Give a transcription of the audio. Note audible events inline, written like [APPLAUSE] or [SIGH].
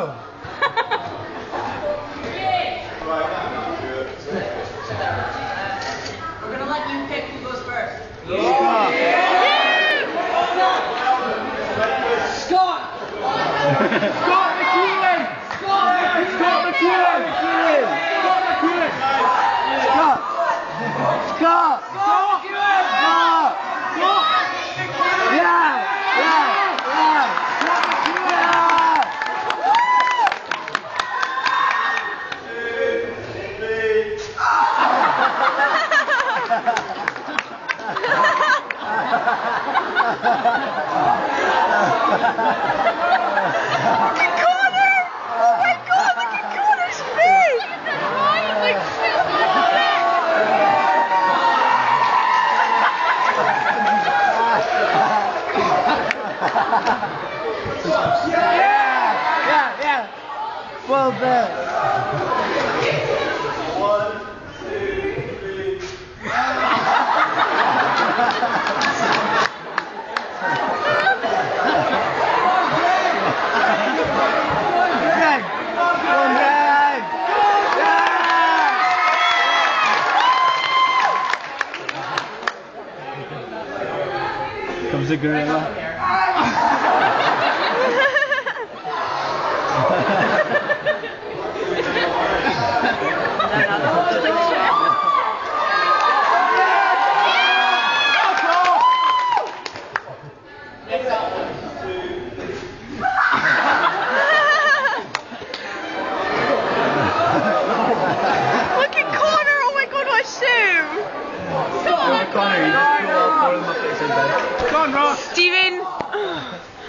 We're gonna let you pick who goes first. Scott! Scott McEwen! Scott! McEwen! Scott McEwen! Scott! Scott! Scott! Scott! Yeah! Yeah! Yeah! Yeah! Yeah! Yeah! Yeah! Well done. comes the gorilla. Come. Go on, Ross. Steven. [LAUGHS]